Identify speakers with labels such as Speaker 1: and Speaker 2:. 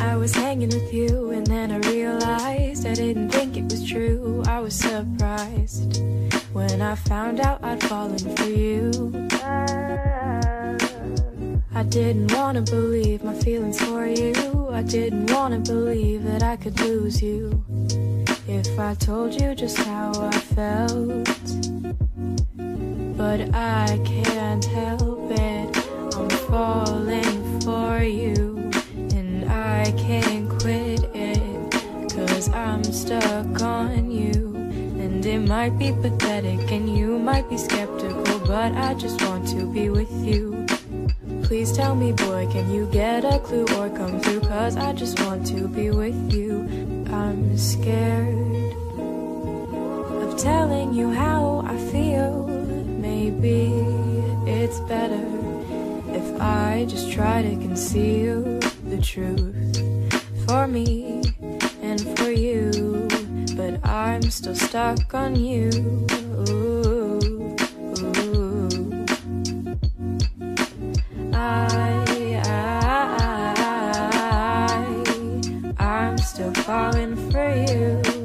Speaker 1: I was hanging with you and then I realized I didn't think it was true. I was surprised when I found out I'd fallen for you. I didn't wanna believe my feelings for you. I didn't wanna believe that I could lose you. If I told you just how I felt, but I can't help it. I'm falling for you, I can't quit it. Cause I'm stuck on you, and it might be pathetic, and you might be skeptical, but I just want to be with you. Please tell me, boy, can you get a clue or come through? Cause I just want to be with you. I'm scared of telling you how I feel. Maybe it's better if I just try to conceal the truth for me and for you, but I'm still stuck on you. Ooh, ooh. I, I, I, I'm still falling for you.